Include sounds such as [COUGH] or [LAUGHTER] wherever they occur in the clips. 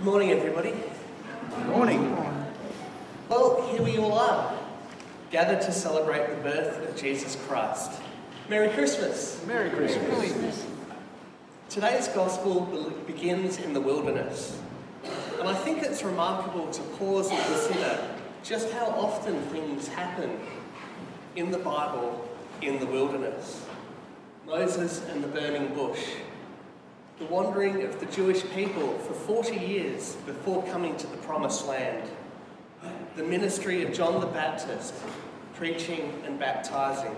Good morning, everybody. Good morning. Well, here we all are, gathered to celebrate the birth of Jesus Christ. Merry Christmas. Merry Christmas. Merry Christmas. Today's gospel begins in the wilderness. And I think it's remarkable to pause and consider just how often things happen in the Bible in the wilderness. Moses and the burning bush, the wandering of the Jewish people for 40 years before coming to the promised land, the ministry of John the Baptist, preaching and baptizing.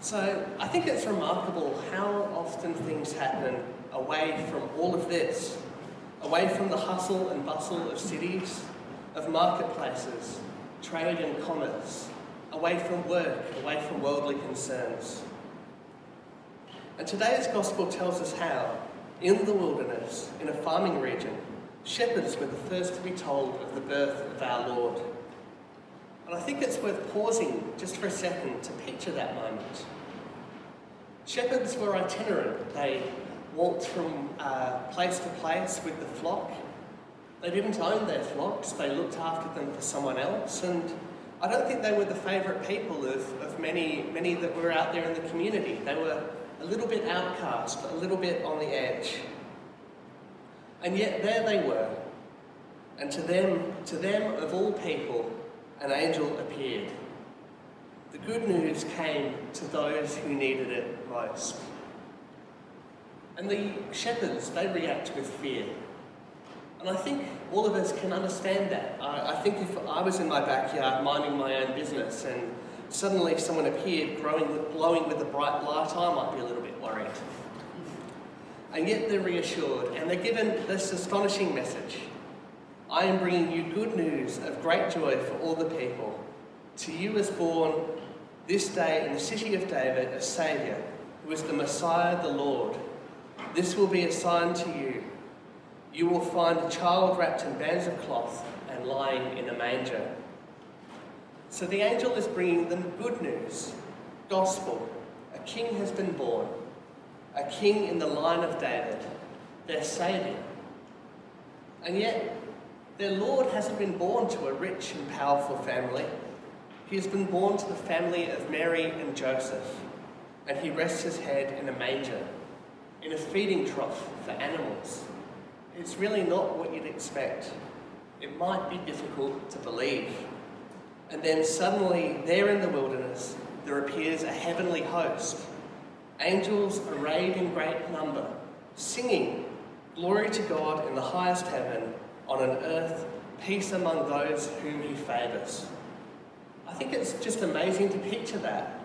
So I think it's remarkable how often things happen away from all of this, away from the hustle and bustle of cities, of marketplaces, trade and commerce, away from work, away from worldly concerns. And today's gospel tells us how, in the wilderness, in a farming region, shepherds were the first to be told of the birth of our Lord. And I think it's worth pausing just for a second to picture that moment. Shepherds were itinerant. They walked from uh, place to place with the flock. They didn't own their flocks, they looked after them for someone else. And I don't think they were the favourite people of, of many, many that were out there in the community. They were a little bit outcast, a little bit on the edge. And yet there they were. And to them, to them of all people, an angel appeared. The good news came to those who needed it most. And the shepherds, they react with fear. And I think all of us can understand that. I, I think if I was in my backyard minding my own business and suddenly someone appeared glowing with a bright light, I might be a little bit worried. And yet they're reassured and they're given this astonishing message. I am bringing you good news of great joy for all the people. To you is born this day in the city of David a Saviour, who is the Messiah, the Lord. This will be a sign to you. You will find a child wrapped in bands of cloth and lying in a manger. So the angel is bringing them good news, gospel. A king has been born, a king in the line of David, their saviour. And yet, their Lord hasn't been born to a rich and powerful family. He has been born to the family of Mary and Joseph, and he rests his head in a manger, in a feeding trough for animals. It's really not what you'd expect. It might be difficult to believe. And then suddenly, there in the wilderness, there appears a heavenly host, angels arrayed in great number, singing, Glory to God in the highest heaven, on an earth, peace among those whom he favours. I think it's just amazing to picture that.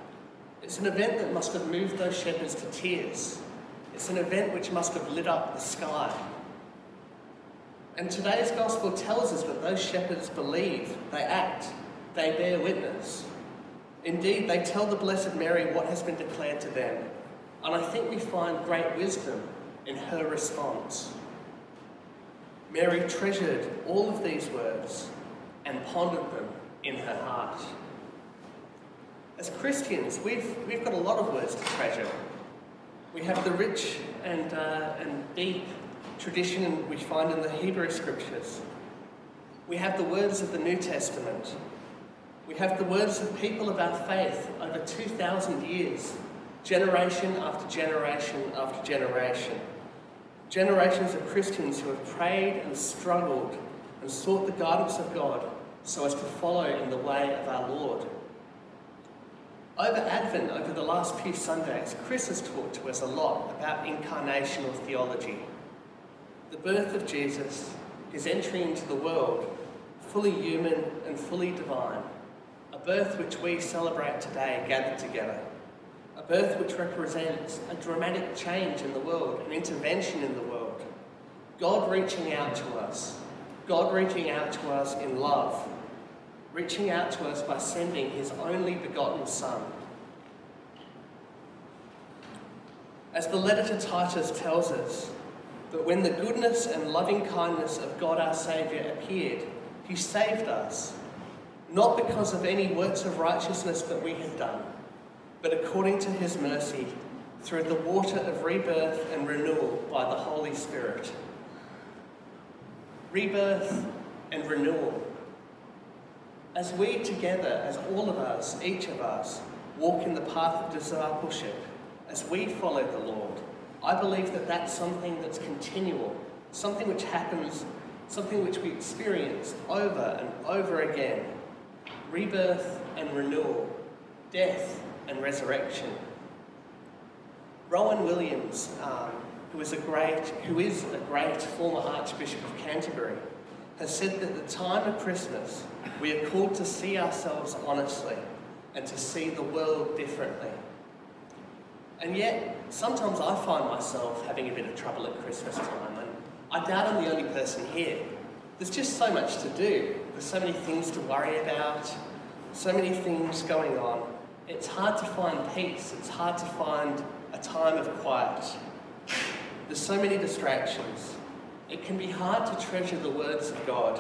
It's an event that must have moved those shepherds to tears. It's an event which must have lit up the sky. And today's gospel tells us that those shepherds believe, they act, they bear witness. Indeed, they tell the Blessed Mary what has been declared to them. And I think we find great wisdom in her response. Mary treasured all of these words and pondered them in her heart. As Christians, we've, we've got a lot of words to treasure. We have the rich and, uh, and deep tradition we find in the Hebrew Scriptures. We have the words of the New Testament. We have the words of people of our faith over 2,000 years, generation after generation after generation. Generations of Christians who have prayed and struggled and sought the guidance of God so as to follow in the way of our Lord. Over Advent, over the last few Sundays, Chris has talked to us a lot about incarnational theology. The birth of Jesus, his entry into the world, fully human and fully divine. A birth which we celebrate today gathered together. A birth which represents a dramatic change in the world, an intervention in the world. God reaching out to us. God reaching out to us in love. Reaching out to us by sending his only begotten Son. As the letter to Titus tells us, that when the goodness and loving kindness of God our Saviour appeared, he saved us, not because of any works of righteousness that we have done, but according to his mercy, through the water of rebirth and renewal by the Holy Spirit. rebirth and renewal. As we together, as all of us, each of us, walk in the path of discipleship, as we follow the Lord, I believe that that's something that's continual, something which happens, something which we experience over and over again. Rebirth and renewal, death and resurrection. Rowan Williams, um, who is a great, who is a great former Archbishop of Canterbury, has said that the time of Christmas we are called to see ourselves honestly and to see the world differently. And yet, sometimes I find myself having a bit of trouble at Christmas time, and I doubt I'm the only person here. There's just so much to do. There's so many things to worry about, so many things going on. It's hard to find peace, it's hard to find a time of quiet. There's so many distractions. It can be hard to treasure the words of God.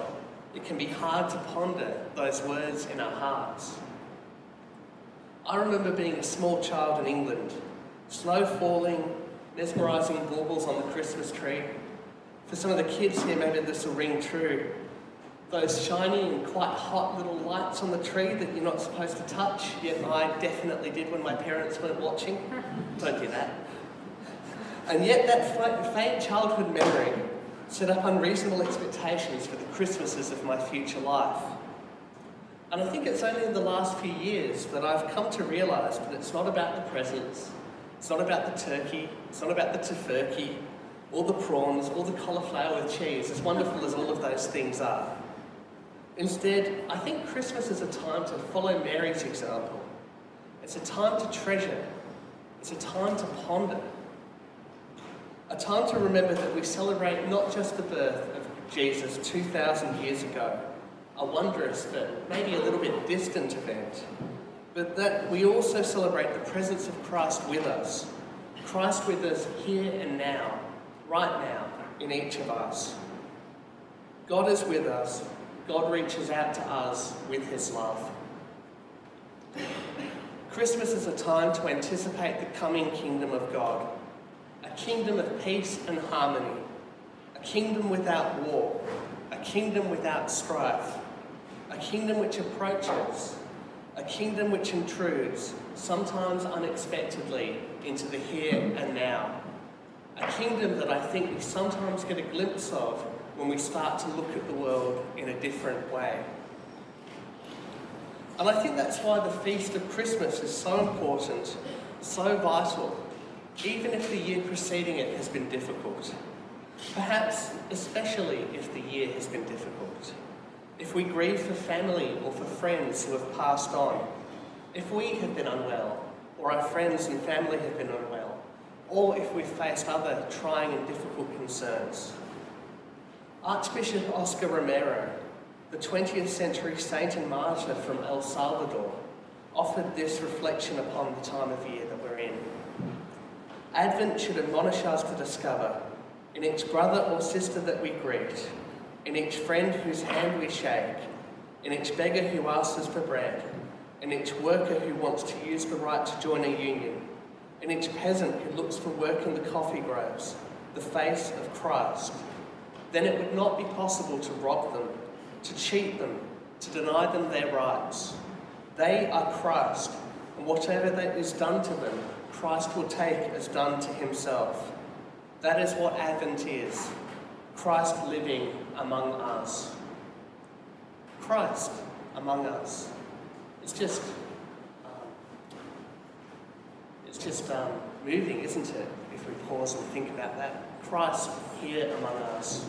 It can be hard to ponder those words in our hearts. I remember being a small child in England, snow falling, mesmerising baubles on the Christmas tree. For some of the kids here, maybe this will ring true. Those shiny and quite hot little lights on the tree that you're not supposed to touch, yet I definitely did when my parents weren't watching. [LAUGHS] Don't do that. And yet that faint childhood memory set up unreasonable expectations for the Christmases of my future life. And I think it's only in the last few years that I've come to realise that it's not about the presents, it's not about the turkey, it's not about the tofurkey, or the prawns, or the cauliflower with cheese, as wonderful as all of those things are. Instead, I think Christmas is a time to follow Mary's example. It's a time to treasure. It's a time to ponder. A time to remember that we celebrate not just the birth of Jesus 2,000 years ago, a wondrous but maybe a little bit distant event, but that we also celebrate the presence of Christ with us, Christ with us here and now, right now, in each of us. God is with us, God reaches out to us with his love. Christmas is a time to anticipate the coming kingdom of God, a kingdom of peace and harmony, a kingdom without war, a kingdom without strife, a kingdom which approaches, a kingdom which intrudes, sometimes unexpectedly, into the here and now. A kingdom that I think we sometimes get a glimpse of when we start to look at the world in a different way. And I think that's why the feast of Christmas is so important, so vital, even if the year preceding it has been difficult. Perhaps especially if the year has been difficult if we grieve for family or for friends who have passed on, if we have been unwell, or our friends and family have been unwell, or if we've faced other trying and difficult concerns. Archbishop Oscar Romero, the 20th century saint and martyr from El Salvador, offered this reflection upon the time of year that we're in. Advent should admonish us to discover in each brother or sister that we greet in each friend whose hand we shake, in each beggar who asks us for bread, in each worker who wants to use the right to join a union, in each peasant who looks for work in the coffee groves, the face of Christ, then it would not be possible to rob them, to cheat them, to deny them their rights. They are Christ, and whatever that is done to them, Christ will take as done to himself. That is what Advent is. Christ living among us. Christ among us. It's just, um, it's just um, moving, isn't it? If we pause and think about that. Christ here among us.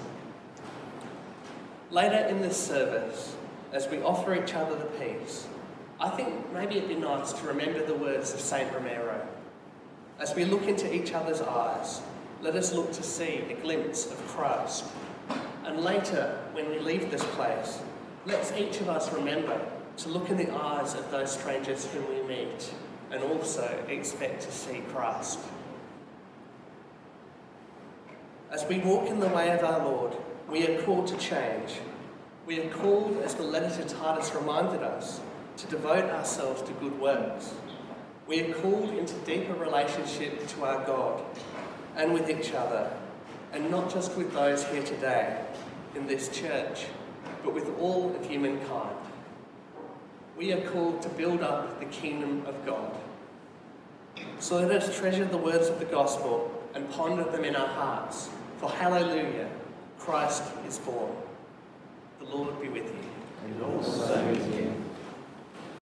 Later in this service, as we offer each other the peace, I think maybe it'd be nice to remember the words of Saint Romero. As we look into each other's eyes, let us look to see a glimpse of Christ. And later, when we leave this place, let's each of us remember to look in the eyes of those strangers whom we meet and also expect to see Christ. As we walk in the way of our Lord, we are called to change. We are called, as the letter to Titus reminded us, to devote ourselves to good works. We are called into deeper relationship to our God and with each other, and not just with those here today in this church, but with all of humankind. We are called to build up the kingdom of God. So let us treasure the words of the gospel and ponder them in our hearts. For hallelujah, Christ is born. The Lord be with you. And also with you.